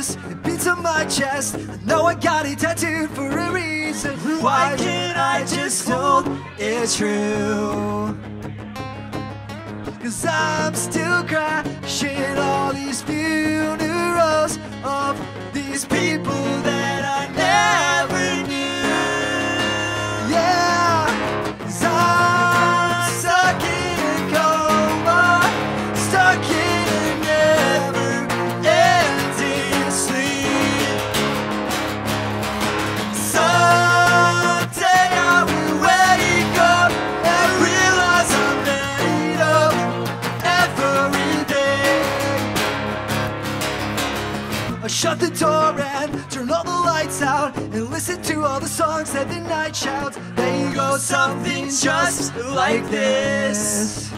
this, it beats on my chest. I know I got it tattooed for a reason. Why can't I just hold it true? Cause I'm still crashing all these funerals of these people shut the door and turn all the lights out and listen to all the songs that the night shouts. They go something just like this.